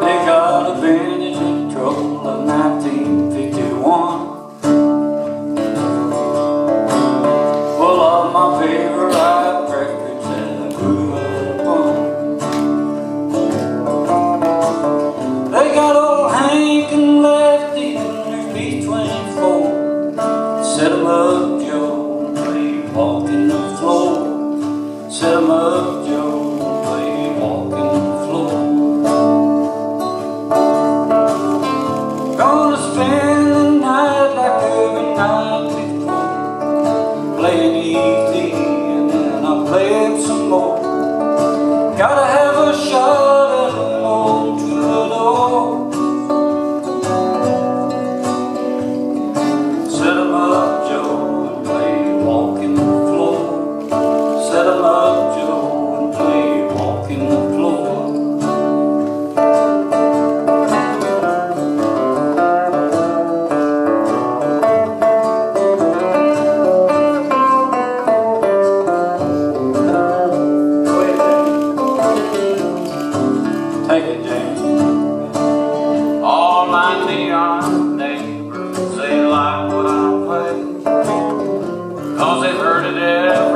They got a vintage control of 19 Set 'em up, Joe, play walkin' the floor. Set 'em up, Joe. my neon neighbors, they like what I cause they've heard it everywhere.